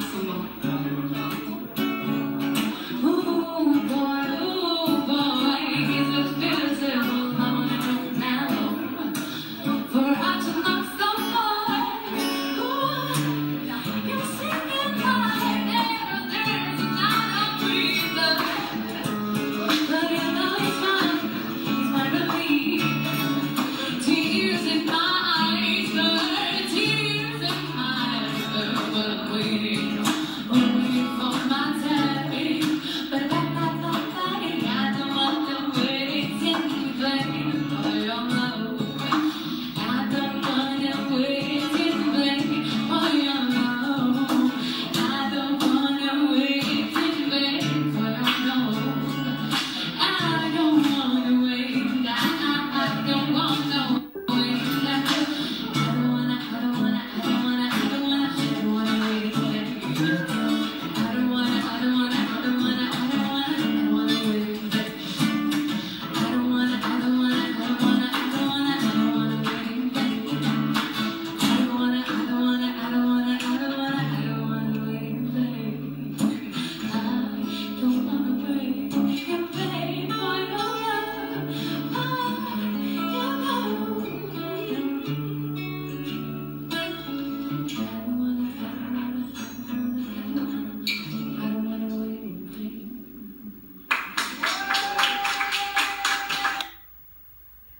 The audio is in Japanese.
その